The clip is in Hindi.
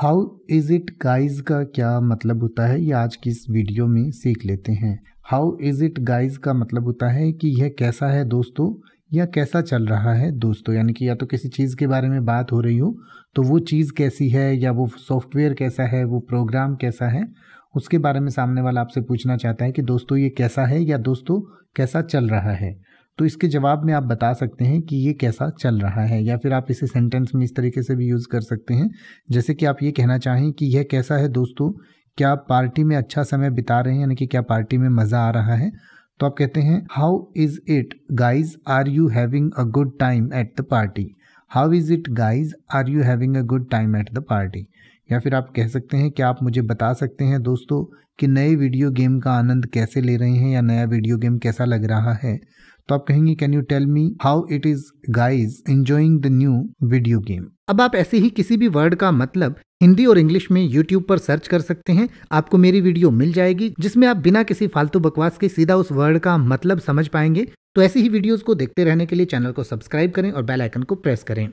हाउ इज़ इट गाइज़ का क्या मतलब होता है? ये आज की इस वीडियो में सीख लेते हैं। हाउ इज़ इट गाइज़ का मतलब होता है कि यह कैसा है दोस्तों? या कैसा चल रहा है दोस्तों? यानी कि या तो किसी चीज़ के बारे में बात हो रही हो तो वो चीज़ कैसी है? या वो सॉफ्टवेयर कैसा है? वो प्रोग्राम कैसा है? उसके बारे में सामने वाला आपसे पूछना चाहता है कि दोस्तों ये कैसा है? या दोस्तों कैसा चल रहा है? तो इसके जवाब में आप बता सकते हैं कि ये कैसा चल रहा है या फिर आप इसे सेंटेंस में इस तरीके से भी यूज़ कर सकते हैं। जैसे कि आप ये कहना चाहें कि यह कैसा है दोस्तों, क्या पार्टी में अच्छा समय बिता रहे हैं, यानी कि क्या पार्टी में मज़ा आ रहा है? तो आप कहते हैं how is it guys are you having a good time at the party how is it guys are you having a good time at the party या फिर आप कह सकते हैं कि आप मुझे बता सकते हैं दोस्तों कि नए वीडियो गेम का आनंद कैसे ले रहे हैं या नया वीडियो गेम कैसा लग रहा है? तो आप कहेंगे can you tell me how it is guys enjoying the new video game अब आप ऐसे ही किसी भी वर्ड का मतलब हिंदी और इंग्लिश में यूट्यूब पर सर्च कर सकते हैं। आपको मेरी वीडियो मिल जाएगी, जिसमें आप बिना किसी फालतू बकवास के सीधा उस वर्ड का मतलब समझ पाएँगे। तो ऐसी ही वीडियोस को देखते रहने के लिए चैनल को सब्सक्राइब करें और बेल आइकन को प्रेस करें।